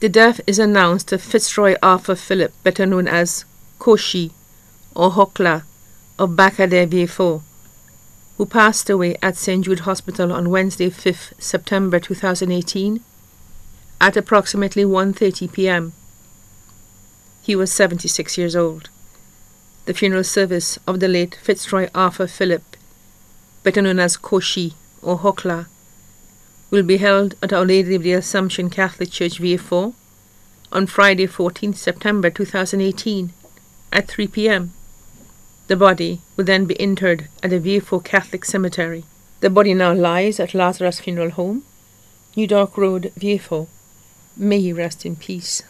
The death is announced to Fitzroy Arthur Phillip, better known as Koshi or Hokla of Bacadere Vieux Fort, who passed away at St. Jude Hospital on Wednesday, 5th September 2018 at approximately 1:30 p.m. He was 76 years old. The funeral service of the late Fitzroy Arthur Phillip, better known as Koshi or Hokla, will be held at Our Lady of the Assumption Catholic Church Vieux Fort on Friday, 14th September 2018 at 3 p.m. The body will then be interred at the Vieux Fort Catholic Cemetery. The body now lies at Lazarus Funeral Home, New Dock Road, Vieux Fort. May he rest in peace.